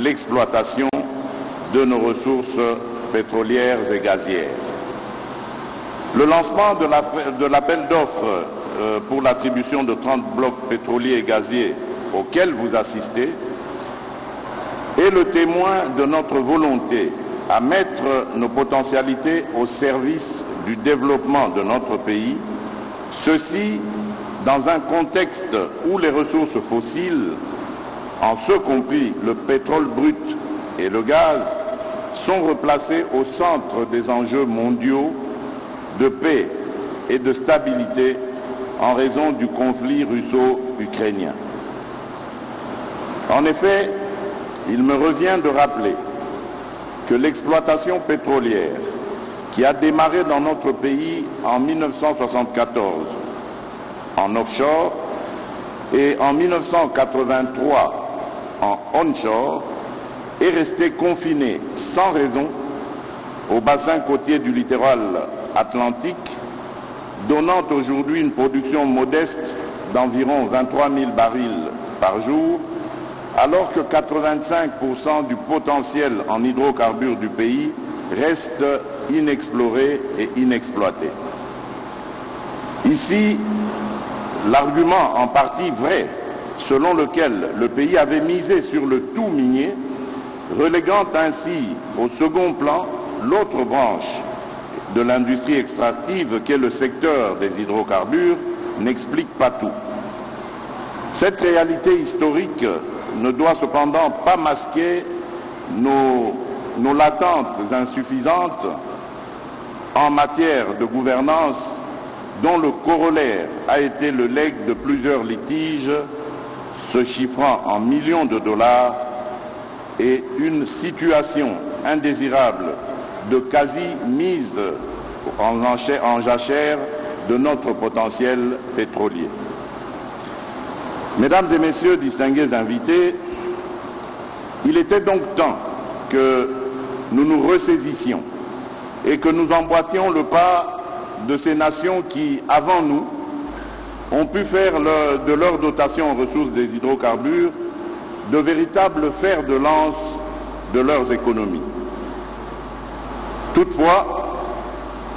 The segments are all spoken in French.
l'exploitation de nos ressources pétrolières et gazières. Le lancement de l'appel d'offres euh, pour l'attribution de 30 blocs pétroliers et gaziers auxquels vous assistez est le témoin de notre volonté à mettre nos potentialités au service du développement de notre pays, ceci dans un contexte où les ressources fossiles, en ce compris le pétrole brut et le gaz, sont replacées au centre des enjeux mondiaux de paix et de stabilité en raison du conflit russo-ukrainien. En effet, il me revient de rappeler que l'exploitation pétrolière qui a démarré dans notre pays en 1974 en offshore et en 1983 en onshore est restée confinée sans raison au bassin côtier du littoral atlantique, donnant aujourd'hui une production modeste d'environ 23 000 barils par jour, alors que 85% du potentiel en hydrocarbures du pays reste inexploré et inexploité. Ici, l'argument en partie vrai selon lequel le pays avait misé sur le tout minier, reléguant ainsi au second plan l'autre branche de l'industrie extractive qu'est le secteur des hydrocarbures, n'explique pas tout. Cette réalité historique ne doit cependant pas masquer nos, nos latentes insuffisantes en matière de gouvernance dont le corollaire a été le legs de plusieurs litiges se chiffrant en millions de dollars et une situation indésirable de quasi-mise en jachère de notre potentiel pétrolier. Mesdames et Messieurs, distingués invités, il était donc temps que nous nous ressaisissions et que nous emboîtions le pas de ces nations qui, avant nous, ont pu faire de leur dotation en ressources des hydrocarbures de véritables fers de lance de leurs économies. Toutefois,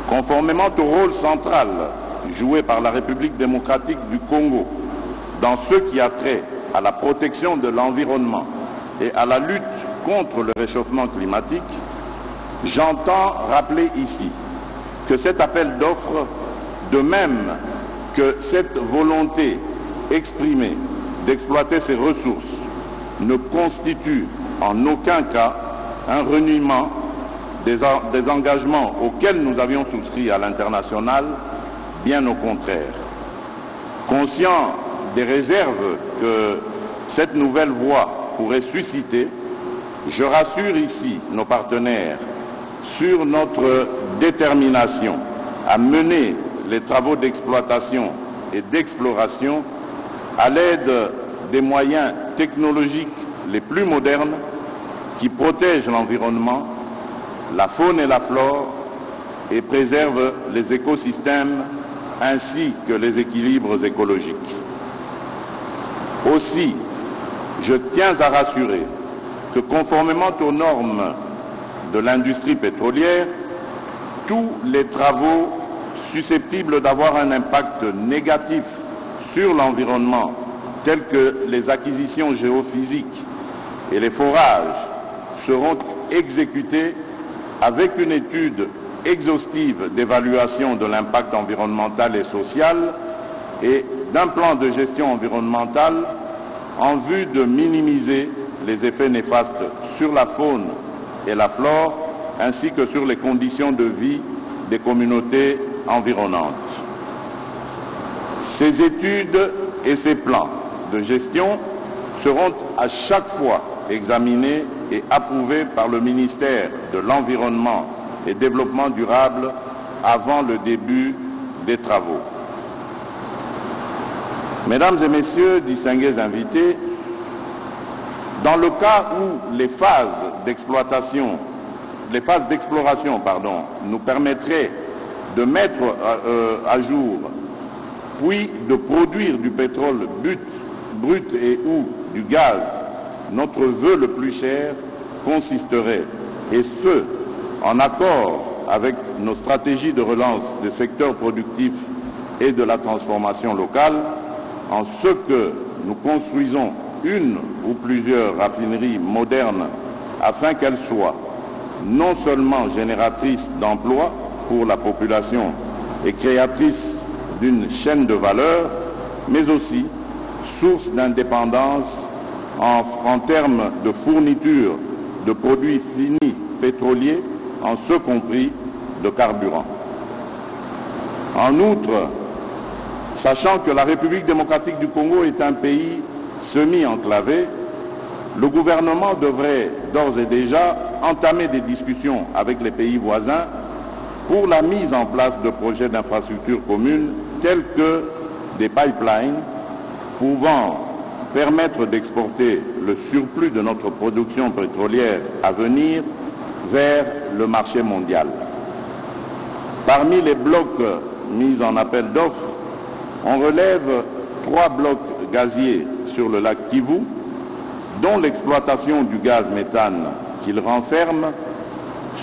conformément au rôle central joué par la République démocratique du Congo dans ce qui a trait à la protection de l'environnement et à la lutte contre le réchauffement climatique, j'entends rappeler ici que cet appel d'offres, de même que cette volonté exprimée d'exploiter ces ressources, ne constitue en aucun cas un reniement des, engagements auxquels nous avions souscrit à l'international, bien au contraire. Conscient des réserves que cette nouvelle voie pourrait susciter, je rassure ici nos partenaires sur notre détermination à mener les travaux d'exploitation et d'exploration à l'aide des moyens technologiques les plus modernes qui protègent l'environnement, la faune et la flore et préservent les écosystèmes ainsi que les équilibres écologiques. Aussi, je tiens à rassurer que conformément aux normes de l'industrie pétrolière, tous les travaux susceptibles d'avoir un impact négatif sur l'environnement, tels que les acquisitions géophysiques et les forages, seront exécutés avec une étude exhaustive d'évaluation de l'impact environnemental et social et d'un plan de gestion environnementale en vue de minimiser les effets néfastes sur la faune et la flore, ainsi que sur les conditions de vie des communautés environnantes. Ces études et ces plans de gestion seront à chaque fois examinés et approuvés par le ministère de l'Environnement et Développement durable avant le début des travaux. Mesdames et Messieurs, distingués invités, dans le cas où les phases d'exploitation, les phases d'exploration, pardon, nous permettraient de mettre euh, à jour, puis de produire du pétrole brut et ou du gaz notre vœu le plus cher consisterait, et ce, en accord avec nos stratégies de relance des secteurs productifs et de la transformation locale, en ce que nous construisons une ou plusieurs raffineries modernes afin qu'elles soient non seulement génératrices d'emplois pour la population et créatrices d'une chaîne de valeur, mais aussi source d'indépendance en, termes de fourniture de produits finis pétroliers, en ce compris de carburant. En outre, sachant que la République démocratique du Congo est un pays semi-enclavé, le gouvernement devrait d'ores et déjà entamer des discussions avec les pays voisins pour la mise en place de projets d'infrastructures communes tels que des pipelines pouvant permettre d'exporter le surplus de notre production pétrolière à venir vers le marché mondial. Parmi les blocs mis en appel d'offres, on relève trois blocs gaziers sur le lac Kivu, dont l'exploitation du gaz méthane qu'il renferme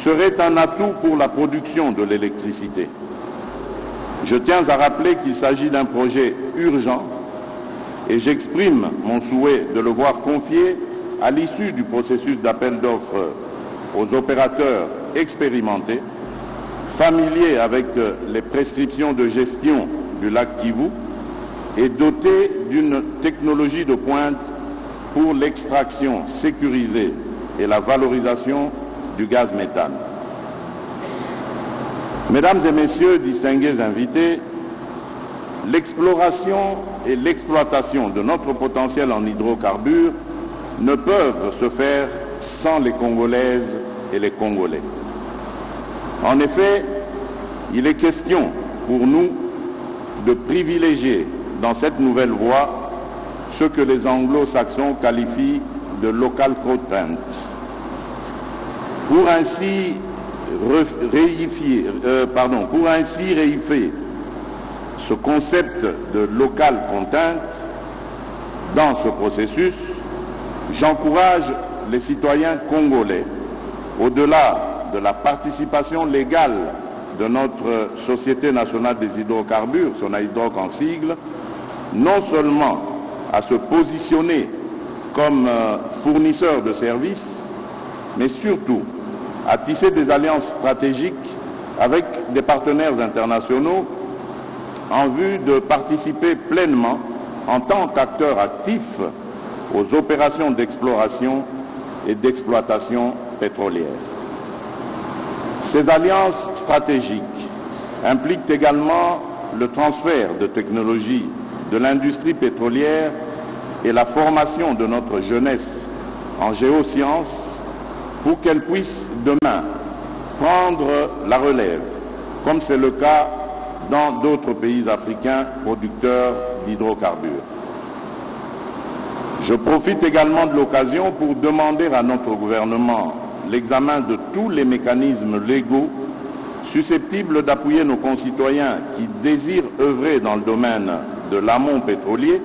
serait un atout pour la production de l'électricité. Je tiens à rappeler qu'il s'agit d'un projet urgent et j'exprime mon souhait de le voir confié à l'issue du processus d'appel d'offres aux opérateurs expérimentés, familiers avec les prescriptions de gestion du lac Kivu et dotés d'une technologie de pointe pour l'extraction sécurisée et la valorisation du gaz méthane. Mesdames et Messieurs, distingués invités, l'exploration et l'exploitation de notre potentiel en hydrocarbures ne peuvent se faire sans les Congolaises et les Congolais. En effet, il est question pour nous de privilégier dans cette nouvelle voie ce que les anglo-saxons qualifient de local content. Pour ainsi réifier, euh, pardon, pour ainsi ce concept de local content dans ce processus, j'encourage les citoyens congolais, au-delà de la participation légale de notre Société nationale des hydrocarbures, son hydroc en sigle, non seulement à se positionner comme euh, fournisseur de services, mais surtout à tisser des alliances stratégiques avec des partenaires internationaux en vue de participer pleinement en tant qu'acteur actif aux opérations d'exploration et d'exploitation pétrolière. Ces alliances stratégiques impliquent également le transfert de technologies de l'industrie pétrolière et la formation de notre jeunesse en géosciences pour qu'elle puisse demain prendre la relève, comme c'est le cas dans d'autres pays africains producteurs d'hydrocarbures. Je profite également de l'occasion pour demander à notre gouvernement l'examen de tous les mécanismes légaux susceptibles d'appuyer nos concitoyens qui désirent œuvrer dans le domaine de l'amont pétrolier,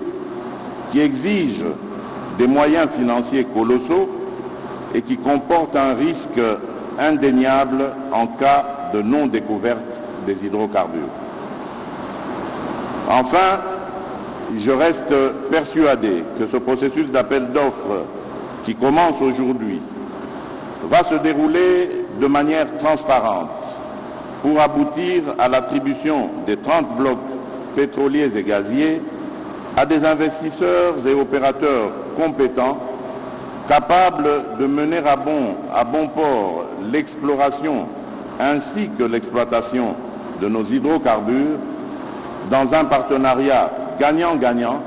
qui exigent des moyens financiers colossaux et qui comportent un risque indéniable en cas de non-découverte des hydrocarbures. Enfin, je reste persuadé que ce processus d'appel d'offres qui commence aujourd'hui va se dérouler de manière transparente pour aboutir à l'attribution des 30 blocs pétroliers et gaziers à des investisseurs et opérateurs compétents capables de mener à bon, à bon port l'exploration ainsi que l'exploitation de nos hydrocarbures dans un partenariat gagnant-gagnant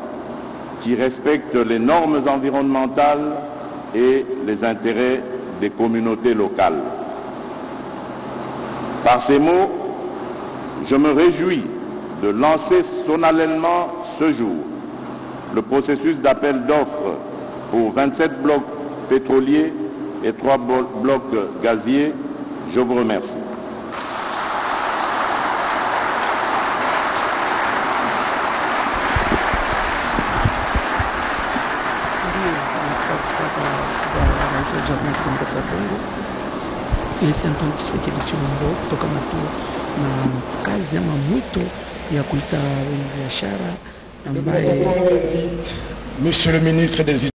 qui respecte les normes environnementales et les intérêts des communautés locales. Par ces mots, je me réjouis de lancer solennellement ce jour le processus d'appel d'offres pour 27 blocs pétroliers et 3 blocs gaziers. Je vous remercie. Jamhuri ya Kidemokrasia ya Kongo Felix Antoine Tshisekedi Tshilombo kutokana tu na kazi ama mwito ya kuita biashara ambaye Monsieur le ministre des